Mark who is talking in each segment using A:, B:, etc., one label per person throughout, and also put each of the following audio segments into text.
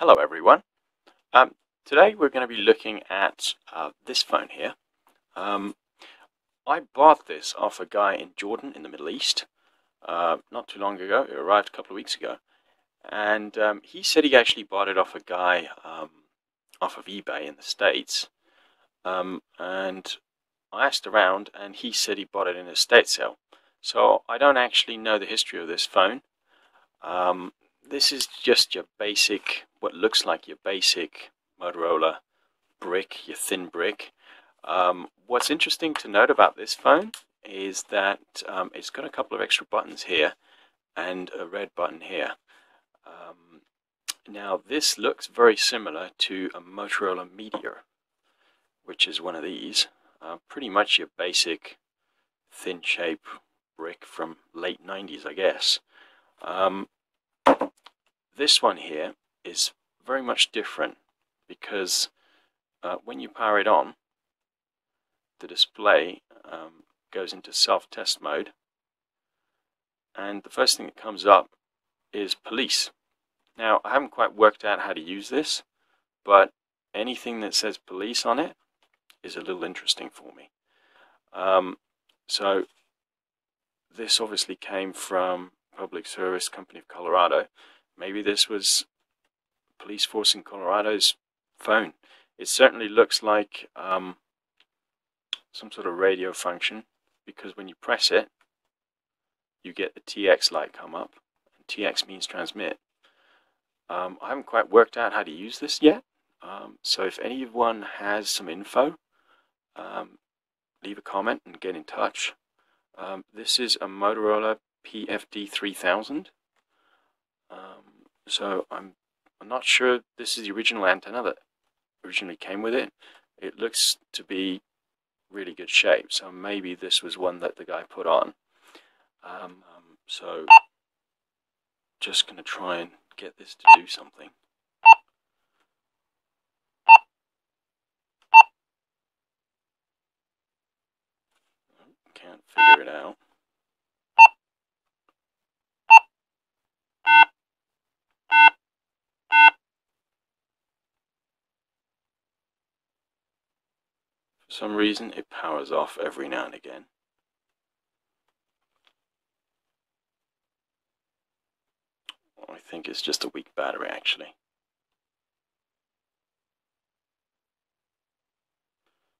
A: Hello everyone. Um, today we're going to be looking at uh, this phone here. Um, I bought this off a guy in Jordan in the Middle East uh, not too long ago. It arrived a couple of weeks ago. And um, he said he actually bought it off a guy um, off of eBay in the States. Um, and I asked around and he said he bought it in a state sale. So I don't actually know the history of this phone. Um, this is just your basic, what looks like your basic Motorola brick, your thin brick. Um, what's interesting to note about this phone is that um, it's got a couple of extra buttons here and a red button here. Um, now this looks very similar to a Motorola Meteor, which is one of these. Uh, pretty much your basic thin shape brick from late 90s, I guess. Um, this one here is very much different because uh, when you power it on, the display um, goes into self-test mode and the first thing that comes up is police. Now I haven't quite worked out how to use this but anything that says police on it is a little interesting for me. Um, so this obviously came from Public Service Company of Colorado Maybe this was police force in Colorado's phone. It certainly looks like um, some sort of radio function because when you press it, you get the TX light come up. And TX means transmit. Um, I haven't quite worked out how to use this yet. Um, so if anyone has some info, um, leave a comment and get in touch. Um, this is a Motorola PFD 3000. Um, so I'm I'm not sure this is the original antenna that originally came with it. It looks to be really good shape, so maybe this was one that the guy put on. Um, um, so just going to try and get this to do something. Can't figure it out. Some reason it powers off every now and again. I think it's just a weak battery actually.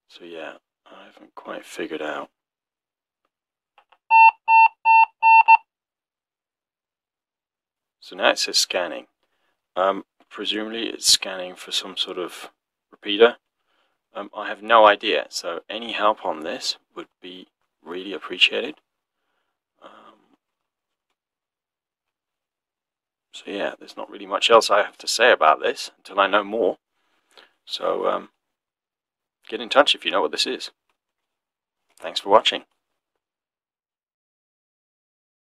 A: So yeah, I haven't quite figured out. So now it says scanning. Um, presumably it's scanning for some sort of repeater. Um, I have no idea, so any help on this would be really appreciated. Um, so yeah, there's not really much else I have to say about this until I know more. So um, get in touch if you know what this is. Thanks for watching.